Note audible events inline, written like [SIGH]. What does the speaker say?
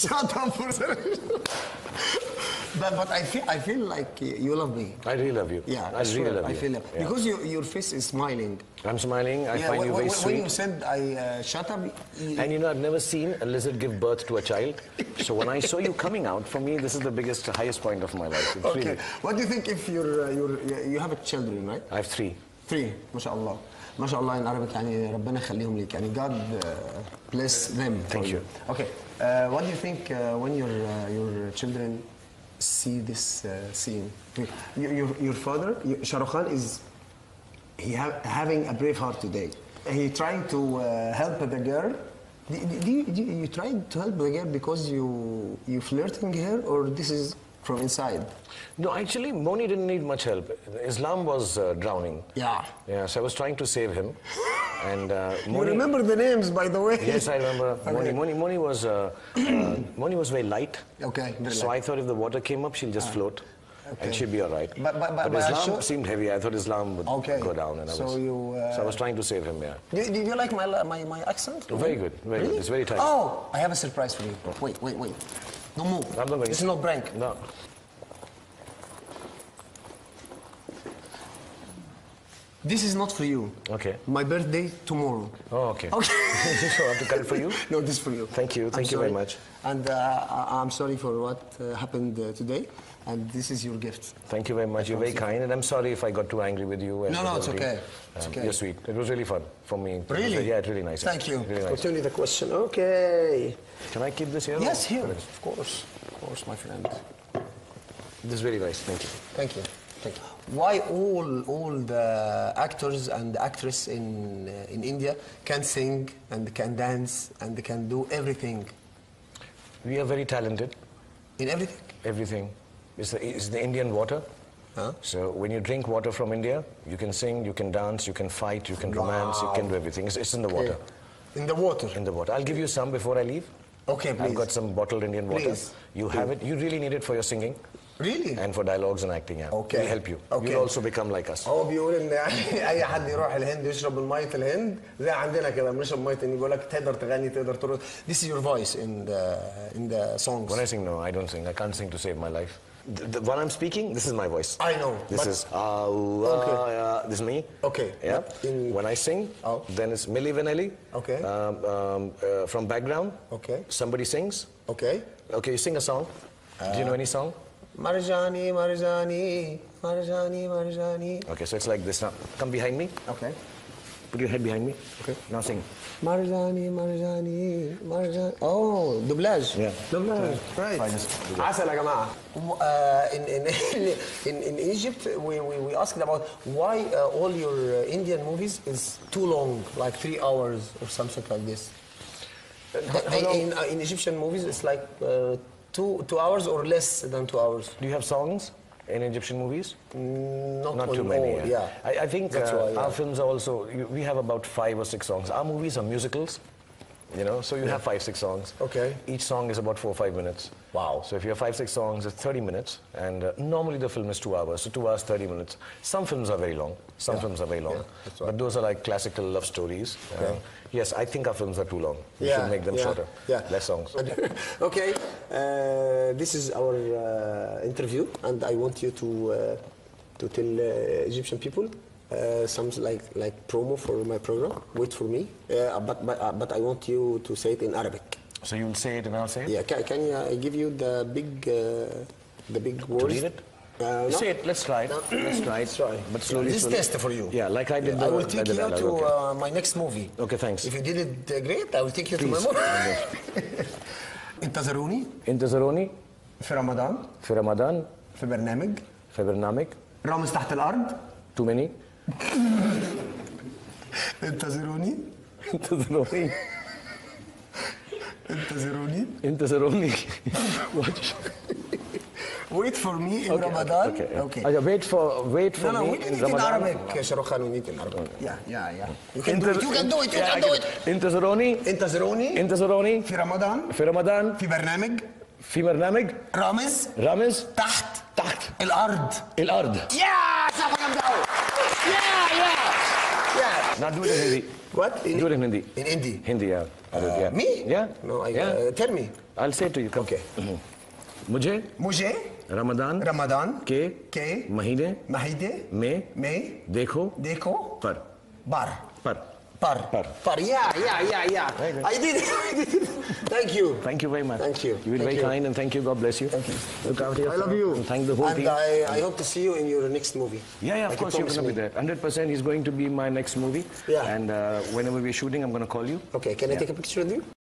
Satan for [LAUGHS] but but I feel I feel like you love me. I really love you. Yeah, I, really love I you. I feel yeah. because your your face is smiling. I'm smiling. I yeah, find you very sweet. When you said I uh, shut up, you... and you know I've never seen a lizard give birth to a child. so when I saw you coming out, for me this is the biggest, highest point of my life. It's okay. Really... What do you think if you're, uh, you're you have children, right? I have three. Three, mashallah. ما شاء الله in Arabic يعني ربنا يخليهم ليك يعني God uh, bless them Thank you. okay uh, what do you think uh, when your uh, your children see this uh, scene your, your, your father your, Shah Rukh Khan is he ha having a brave heart today he trying to uh, help the girl do, do, you, do you you trying to help the girl because you you flirting her or this is from inside No, actually, Moni didn't need much help. Islam was uh, drowning. yeah Yeah, so I was trying to save him. And uh, [LAUGHS] you remember the names by the way Yes, I remember. [LAUGHS] Moni, Okay. Moni, Moni was uh, uh, Moni was very light. Okay, very So light. I thought if the water came up, she'll just float, okay. and she'll be all right. But- but- but- but Islam sure- seemed heavy. I thought Islam would Okay. go down, and I So was you, uh, so I was trying to save him. Yeah. Did, did you like my, my, my accent? Very good, very good. It's very tight. Oh, I have a surprise for you. Wait, wait, wait. Don't move. Not going. This is not prank. No. This is not for you. Okay. My birthday tomorrow. Oh, okay. Okay. so I have to cut it for you. [LAUGHS] No, this is for you. Thank you, I'm thank you very much. And uh, I- I'm sorry for what uh, happened uh, today. And this is your gift. Thank you very much. You're very kind, and I'm sorry if I got too angry with you. and No, no, it's everybody. okay. It's Um, okay. You're sweet. It was really fun for me. It was- Really? yeah, it's really nice. Thank you. Really nice. Continue the question. Okay. Can I keep this here? Yes, or- here. Of course. Of course, my friend. This is very nice. Thank you. Thank you. Why all all the actors and actresses in uh, in India can sing and can dance and can do everything We are very talented. in everything? Everything. It's the, it's the Indian water. Huh? So when you drink water from India, you can sing, you can dance, you can fight, you can romance, you can do everything. It's, it's in the water. In the water. In the water. I'll give you some before I leave. Okay, please. I've got some bottled Indian water. Please. You have it. You really need it for your singing Really? and for dialogues and acting. Yeah. Okay. It'll help you. Okay. You'll also become like us. هو بيقول ان يعني [LAUGHS] اي حد يروح الهند يشرب الميه في الهند زي عندنا كده بنشرب ميه النيل بيقول لك تقدر تغني تقدر ترقص This is your voice in the in the songs. When I sing, no, I don't sing. I can't sing to save my life. The, the, when I'm speaking, this is my voice. I know, This but- is Allah. Okay. uh, this is me. Okay, Yeah. but in- When I sing, Oh. then it's Milli Vanilli. Okay. Um, um, uh, from background. Okay. Somebody sings. Okay. Okay, you sing a song. Do you know any song? Marjani, Marjani, Marjani, Marjani. Okay, so it's like this now. Come behind me. Okay. Put your head behind me. Okay. Now sing. Marjani, Marjani, Marjani. Oh, doublage. Yeah. Doublage. Yeah. Right. Asal ya jamaa. In [LAUGHS] in in Egypt, we, we, we asked about why uh, all your uh, Indian movies is too long, like three hours or something like this. How in, uh, in Egyptian movies, it's like. Uh, two, two hours or less than two hours Do you have songs in Egyptian movies? not, Not too many. all, yeah. I, I think That's uh, why, yeah. our films are also. We have about five or six songs. Our movies are musicals. You know, so you have five, six songs. Okay. Each song is about four or five minutes. Wow. So if you have five, six songs, it's 30 minutes. And uh, normally the film is two hours. So two hours, 30 minutes. Some films are very long. Some films are very long. Yeah, right. But those are like classical love stories. Uh, Okay. yes, I think our films are too long. We Yeah, should make them yeah, shorter. yeah. Less songs. [LAUGHS] okay, uh, this is our uh, interview, and I want you to uh, to tell uh, Egyptian people uh, some like like promo for my program. Wait for me, uh, but but, uh, but I want you to say it in Arabic. So you'll say it and I'll say it? Yeah, can, can I give you the big uh, the big words? read it? Uh, no? Say it. Let's try it. No. Let's try it. Let's try. But slowly. This is slowly. test for you. Yeah, like I did. I the- will take the you dialogue, to okay. uh, my next movie. Okay, thanks. If you did it uh, great, I will take you to my Please. movie. انتظروني انتظروني في رمضان في رمضان في برنامج في برنامج رامز تحت الارض Too many انتظروني؟ انتظروني. انتظروني. انتظروني. ويت فور مي ان رمضان أوكي أوكي ويت فور ويت فور مي ان رمضان أنا عربك يا شاروخ خان ونيت العربك يا يا يا انتظروني انتظروني انتظروني في رمضان في رمضان في برنامج في برنامج رامز رامز تحت تحت الأرض الأرض يا yeah! That's apa tahu. Do it in Hindi. What? In, do it in Hindi. In Hindi? Hindi, yeah. Uh, yeah. Me? Yeah. No, I, yeah. Uh, tell me. I'll say to you. Come. Okay. -hmm. मुझे मुझे रमदान रमदान के के महीने महीने में में देखो देखो पर बार पर par Par. par yeah yeah yeah yeah Very good. I did it [LAUGHS] I did it thank you Thank you very much. Thank you. You've been very you. kind and thank you. God bless you. Thank you. Look after I love you And thank the whole and team. I, I hope to see you in your next movie Yeah, yeah, of Like course you're going to be there. 100% he's going to be my next movie. Yeah. And uh, whenever we're shooting, I'm going to call you. okay can I take a picture with you